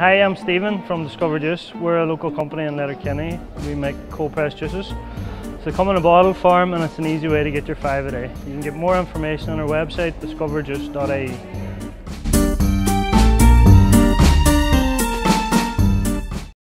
Hi, I'm Stephen from Discover Juice. We're a local company in Letterkenny. We make cold pressed juices. So come in a bottle farm and it's an easy way to get your five a day. You can get more information on our website discoverjuice.ie.